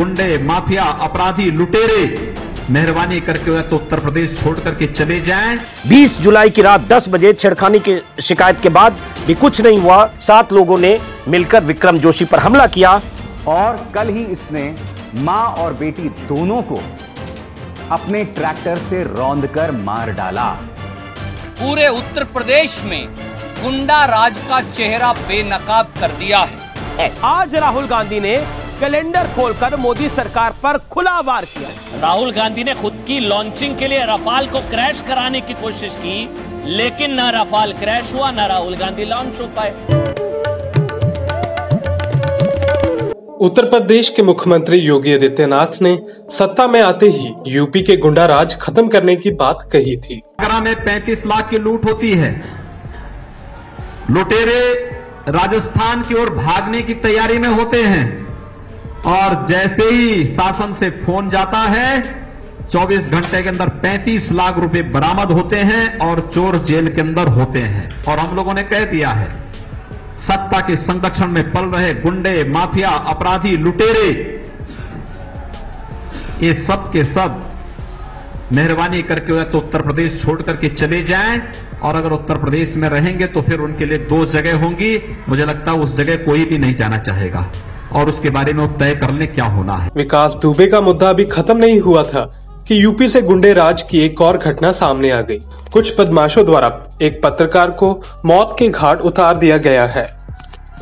गुंडे माफिया अपराधी लुटेरे। मेहरबानी करके तो उत्तर प्रदेश छोड़ करके चले जाएँ। 20 जुलाई की रात 10 बजे छेड़खानी की शिकायत के बाद भी कुछ नहीं हुआ। सात लोगों ने मिलकर विक्रम जोशी पर हमला किया। और कल ही इसने माँ और बेटी दोनों को अपने ट्रैक्टर से रौंद कर मार डाला। पूरे उत्तर प्रदेश में गुंडा राज का चेहरा बेनकाब कर दिया है। आज राहुल गांधी ने कैलेंडर खोलकर मोदी सरकार पर खुला वार किया। राहुल गांधी ने खुद की लॉन्चिंग के लिए रफाल को क्रैश कराने की कोशिश की लेकिन ना रफाल क्रैश हुआ ना राहुल गांधी लॉन्च हो पाए। उत्तर प्रदेश के मुख्यमंत्री योगी आदित्यनाथ ने सत्ता में आते ही यूपी के गुंडा राज खत्म करने की बात कही थी। आगरा में 35 लाख की लूट होती है। लुटेरे राजस्थान की ओर भागने की तैयारी में होते हैं। और जैसे ही शासन से फ़ोन जाता है 24 घंटे के अंदर 35 लाख रुपए बरामद होते हैं और चोर जेल के अंदर होते हैं। और हम लोगों ने कह दिया है, सत्ता के संरक्षण में पल रहे गुंडे, माफिया, अपराधी, लुटेरे, ये सब के सब मेहरबानी करके या तो उत्तर प्रदेश छोड़ करके चले जाएँ और अगर उत्तर प्रदेश में रहेंगे तो फिर उनके लिए दो जगह होंगी। मुझे लगता है उस जगह कोई भी नहीं जाना चाहेगा। और उसके बारे में तय कर ले क्या होना है? विकास दुबे का मुद्दा अभी खत्म नहीं हुआ था कि यूपी से गुंडे राज की एक और घटना सामने आ गई। कुछ बदमाशों द्वारा एक पत्रकार को मौत के घाट उतार दिया गया है।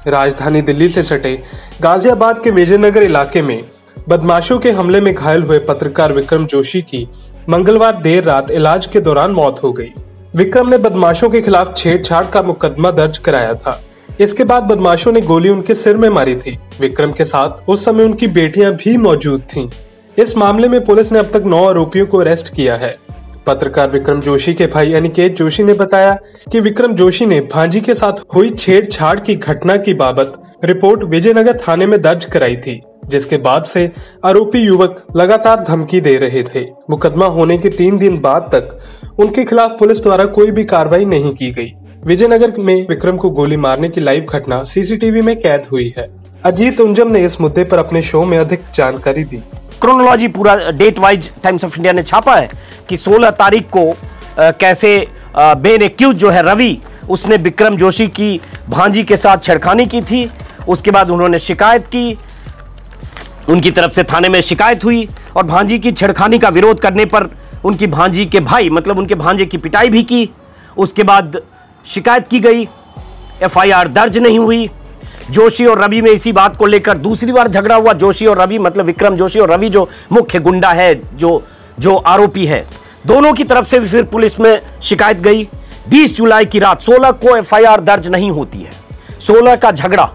राजधानी दिल्ली से सटे गाजियाबाद के विजयनगर इलाके में बदमाशों के हमले में घायल हुए पत्रकार विक्रम जोशी की मंगलवार देर रात इलाज के दौरान मौत हो गई। विक्रम ने बदमाशों के खिलाफ छेड़छाड़ का मुकदमा दर्ज कराया था। इसके बाद बदमाशों ने गोली उनके सिर में मारी थी। विक्रम के साथ उस समय उनकी बेटियाँ भी मौजूद थीं। इस मामले में पुलिस ने अब तक नौ आरोपियों को अरेस्ट किया है। पत्रकार विक्रम जोशी के भाई अनिकेत जोशी ने बताया कि विक्रम जोशी ने भांजी के साथ हुई छेड़छाड़ की घटना की बाबत रिपोर्ट विजयनगर थाने में दर्ज कराई थी, जिसके बाद से आरोपी युवक लगातार धमकी दे रहे थे। मुकदमा होने के तीन दिन बाद तक उनके खिलाफ पुलिस द्वारा कोई भी कार्रवाई नहीं की गई। विजयनगर में विक्रम को गोली मारने की लाइव घटना सीसीटीवी में कैद हुई है। अजीत उंजम ने इस मुद्दे पर अपने शो में अधिक जानकारी दी। क्रोनोलॉजी पूरा date wise Times of India ने छापा है कि 16 तारीख को आ, कैसे बेन एक्यूज जो है रवि उसने विक्रम जोशी की भांजी के साथ छेड़खानी की थी। उसके बाद उन्होंने शिकायत की। उनकी तरफ़ से थाने में शिकायत हुई और भांजी की छेड़खानी का विरोध करने पर उनकी भांजी के भाई मतलब उनके भांजे की पिटाई भी की। उसके बाद शिकायत की गई। एफआईआर दर्ज नहीं हुई। जोशी और रवि में इसी बात को लेकर दूसरी बार झगड़ा हुआ। जोशी और रवि मतलब विक्रम जोशी और रवि जो मुख्य गुंडा है, जो जो आरोपी है। दोनों की तरफ़ से भी फिर पुलिस में शिकायत गई। 20 जुलाई की रात 16 को एफआईआर दर्ज नहीं होती है। 16 का झगड़ा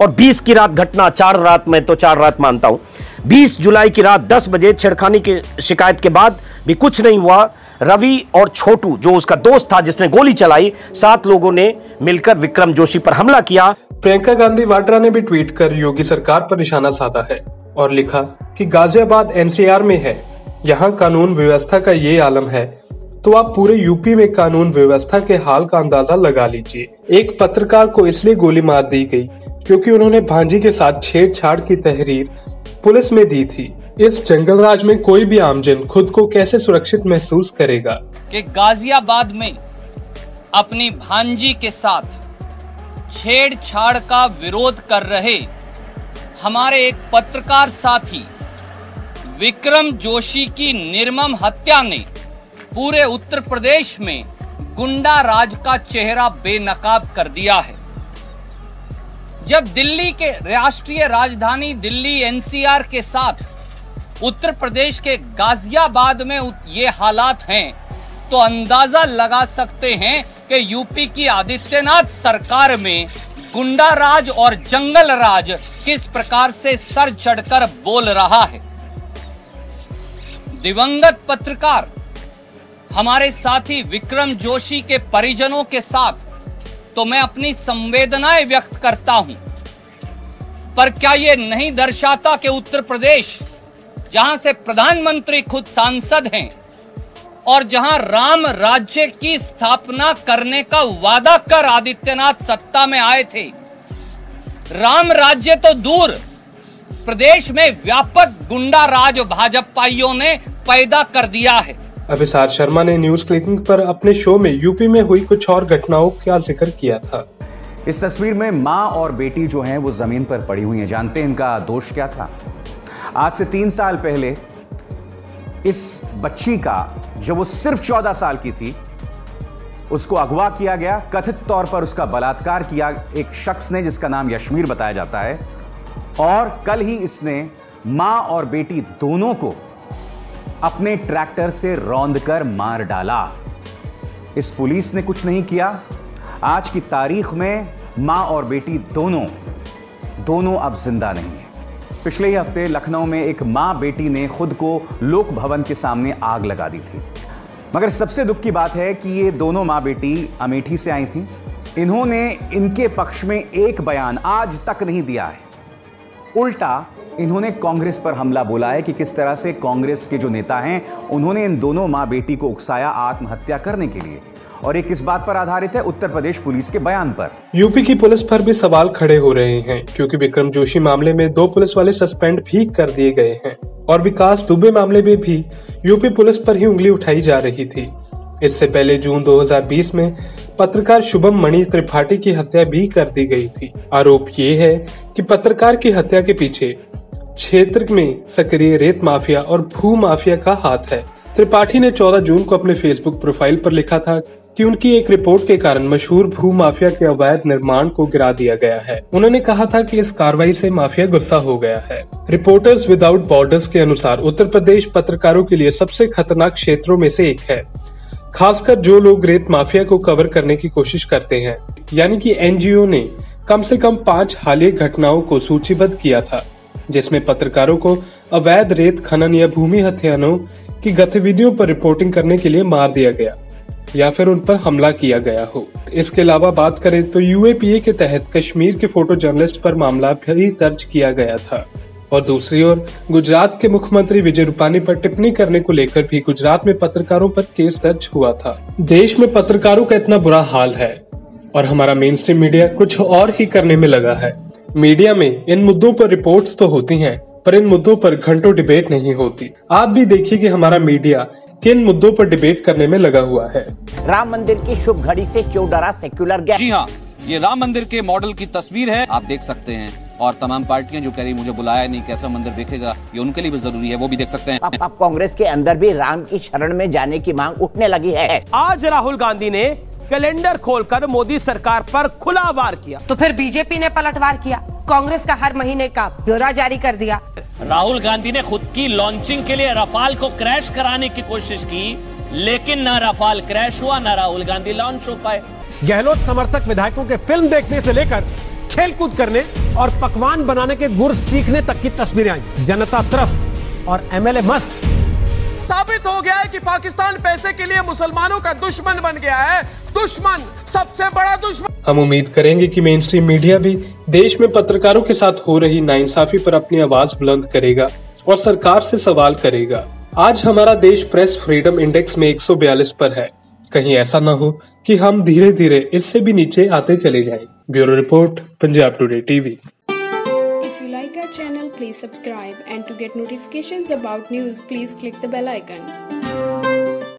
और 20 की रात घटना, चार रात में तो चार रात मानता हूँ। 20 जुलाई की रात 10 बजे छेड़खानी की शिकायत के बाद भी कुछ नहीं हुआ। रवि और छोटू, जो उसका दोस्त था, जिसने गोली चलाई, सात लोगों ने मिलकर विक्रम जोशी पर हमला किया। प्रियंका गांधी वाड्रा ने भी ट्वीट कर योगी सरकार पर निशाना साधा है और लिखा कि गाजियाबाद एनसीआर में है। यहाँ कानून व्यवस्था का ये आलम है। तो आप पूरे यूपी में कानून व्यवस्था के हाल का अंदाज़ा लगा लीजिए। एक पत्रकार को इसलिए गोली मार दी गई क्योंकि उन्होंने भांजी के साथ छेड़छाड़ की तहरीर पुलिस में दी थी। इस जंगल राज में कोई भी आमजन खुद को कैसे सुरक्षित महसूस करेगा? कि गाजियाबाद में अपनी भांजी के साथ छेड़छाड़ का विरोध कर रहे हमारे एक पत्रकार साथी विक्रम जोशी की निर्मम हत्या ने पूरे उत्तर प्रदेश में गुंडा राज का चेहरा बेनकाब कर दिया है। जब दिल्ली के राष्ट्रीय राजधानी दिल्ली एनसीआर के साथ उत्तर प्रदेश के गाजियाबाद में ये हालात हैं तो अंदाज़ा लगा सकते हैं कि यूपी की आदित्यनाथ सरकार में गुंडा राज और जंगल राज किस प्रकार से सर चढ़कर बोल रहा है। दिवंगत पत्रकार, हमारे साथी विक्रम जोशी के परिजनों के साथ तो मैं अपनी संवेदनाएँ व्यक्त करता हूँ। पर क्या यह नहीं दर्शाता कि उत्तर प्रदेश, जहाँ से प्रधानमंत्री खुद सांसद हैं और जहाँ राम राज्य की स्थापना करने का वादा कर आदित्यनाथ सत्ता में आए थे, राम राज्य तो दूर, प्रदेश में व्यापक गुंडा राज भाजपाइयों ने पैदा कर दिया है। अभिसार शर्मा ने न्यूज़ क्लिकिंग पर अपने शो में यूपी में हुई कुछ और घटनाओं का ज़िक्र किया था। इस तस्वीर में माँ और बेटी जो हैं, वो ज़मीन पर पड़ी हुई हैं। जानते हैं इनका दोष क्या था? आज से तीन साल पहले इस बच्ची का, जब वो सिर्फ़ चौदह साल की थी, उसको अगवा किया गया। कथित तौर पर उसका बलात्कार किया एक शख्स ने, जिसका नाम यशमीर बताया जाता है। और कल ही इसने माँ और बेटी दोनों को अपने ट्रैक्टर से रौंद कर मार डाला। इस पुलिस ने कुछ नहीं किया। आज की तारीख में माँ और बेटी दोनों दोनों अब ज़िंदा नहीं है। पिछले ही हफ़्ते लखनऊ में एक माँ बेटी ने खुद को लोक भवन के सामने आग लगा दी थी। मगर सबसे दुख की बात है कि ये दोनों माँ बेटी अमेठी से आई थी। इन्होंने इनके पक्ष में एक बयान आज तक नहीं दिया है। उल्टा इन्होंने कांग्रेस पर हमला बोला है कि किस तरह से कांग्रेस के जो नेता हैं, उन्होंने इन दोनों माँ बेटी को उकसाया आत्महत्या करने के लिए। और ये किस बात पर आधारित है? उत्तर प्रदेश पुलिस के बयान पर। यूपी की पुलिस पर भी सवाल खड़े हो रहे हैं, क्योंकि विक्रम जोशी मामले में दो पुलिस वाले सस्पेंड भी कर दिए गए हैं। और विकास दुबे मामले में भी यूपी पुलिस पर ही उंगली उठाई जा रही थी। इससे पहले जून 2020 में पत्रकार शुभम मणि त्रिपाठी की हत्या भी कर दी गई थी। आरोप ये है कि पत्रकार की हत्या के पीछे क्षेत्र में सक्रिय रेत माफिया और भू माफिया का हाथ है। त्रिपाठी ने 14 जून को अपने फेसबुक प्रोफ़ाइल पर लिखा था कि उनकी एक रिपोर्ट के कारण मशहूर भू माफिया के अवैध निर्माण को गिरा दिया गया है। उन्होंने कहा था कि इस कार्रवाई से माफिया गुस्सा हो गया है। रिपोर्टर्स विदाउट बॉर्डर्स के अनुसार उत्तर प्रदेश पत्रकारों के लिए सबसे खतरनाक क्षेत्रों में से एक है। खासकर जो लोग रेत माफिया को कवर करने की कोशिश करते हैं, यानी कि एनजीओ ने कम से कम पाँच हालिया घटनाओं को सूचीबद्ध किया था। जिसमें पत्रकारों को अवैध रेत खनन या भूमि हथियारों की गतिविधियों पर रिपोर्टिंग करने के लिए मार दिया गया, या फिर उन पर हमला किया गया हो। इसके अलावा बात करें तो यूएपीए के तहत कश्मीर के फ़ोटो जर्नलिस्ट पर मामला भी दर्ज किया गया था। और दूसरी ओर, गुजरात के मुख्यमंत्री विजय रूपानी पर टिप्पणी करने को लेकर भी गुजरात में पत्रकारों पर केस दर्ज हुआ था। देश में पत्रकारों का इतना बुरा हाल है, और हमारा मेन स्ट्रीम मीडिया कुछ और ही करने में लगा है। मीडिया में इन मुद्दों पर रिपोर्ट्स तो होती हैं पर इन मुद्दों पर घंटों डिबेट नहीं होती। आप भी देखिए कि हमारा मीडिया किन मुद्दों पर डिबेट करने में लगा हुआ है। राम मंदिर की शुभ घड़ी से क्यों डरा सेक्युलर गैंग जी हाँ ये राम मंदिर के मॉडल की तस्वीर है आप देख सकते हैं। और तमाम पार्टियाँ जो कह रही मुझे बुलाया नहीं कैसा मंदिर देखेगा ये उनके लिए भी ज़रूरी है वो भी देख सकते हैं। अब अब कांग्रेस के अंदर भी राम की शरण में जाने की मांग उठने लगी है। आज राहुल गांधी ने कैलेंडर खोलकर मोदी सरकार पर खुला वार किया। तो फिर बीजेपी ने पलटवार किया। कांग्रेस का हर महीने का ब्यौरा जारी कर दिया। राहुल गांधी ने खुद की लॉन्चिंग के लिए रफाल को क्रैश कराने की कोशिश की लेकिन न रफाल क्रैश हुआ न राहुल गांधी लॉन्च हो पाए। गहलोत समर्थक विधायकों के फ़िल्म देखने से लेकर खेलकूद करने और पकवान बनाने के गुर सीखने तक की तस्वीरें आई। जनता त्रस्त और एमएलए मस्त। साबित हो गया है कि पाकिस्तान पैसे के लिए मुसलमानों का दुश्मन बन गया है। दुश्मन, सबसे बड़ा दुश्मन। हम उम्मीद करेंगे कि मेन स्ट्रीम मीडिया भी देश में पत्रकारों के साथ हो रही नाइंसाफी पर अपनी आवाज़ बुलंद करेगा और सरकार से सवाल करेगा। आज हमारा देश प्रेस फ्रीडम इंडेक्स में 142 पर है। कहीं ऐसा ना हो कि हम धीरे धीरे इससे भी नीचे आते चले जाएँ। Bureau report, Punjab today TV. Please subscribe and to get notifications about news, please click the bell icon.